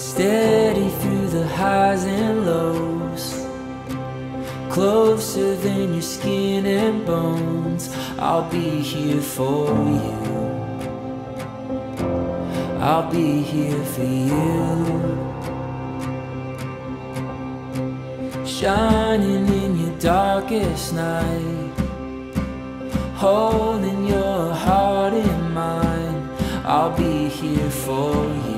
steady through the highs and lows. Closer than your skin and bones, I'll be here for you. I'll be here for you. Shining in your darkest night, holding your heart in mine. I'll be here for you.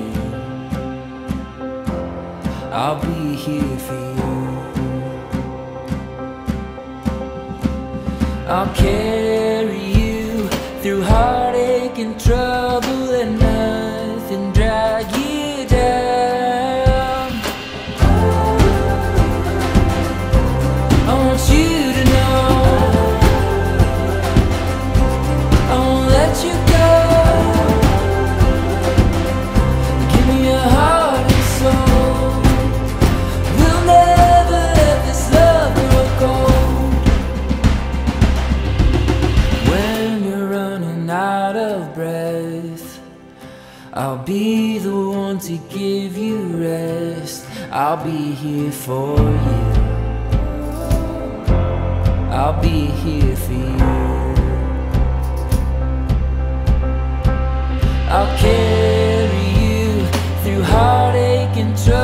I'll be here for you. I'll carry breath, I'll be the one to give you rest. I'll be here for you. I'll be here for you. I'll carry you through heartache and trouble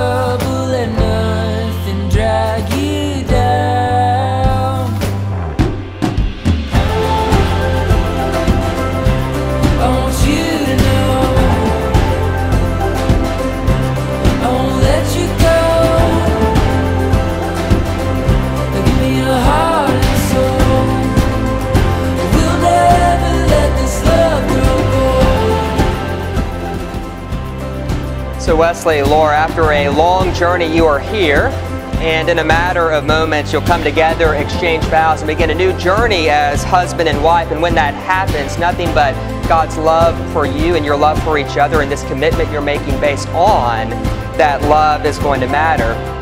So, Wesley, Laura, after a long journey, you are here, and in a matter of moments, you'll come together, exchange vows, and begin a new journey as husband and wife. And when that happens, nothing but God's love for you and your love for each other and this commitment you're making based on that love is going to matter.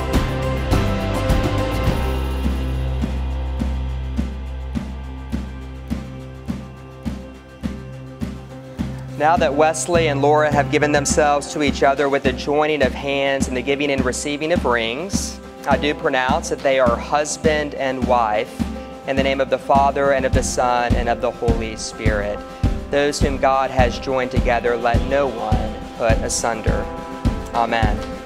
Now that Wesley and Laura have given themselves to each other with the joining of hands and the giving and receiving of rings, I do pronounce that they are husband and wife in the name of the Father and of the Son and of the Holy Spirit. Those whom God has joined together, let no one put asunder. Amen.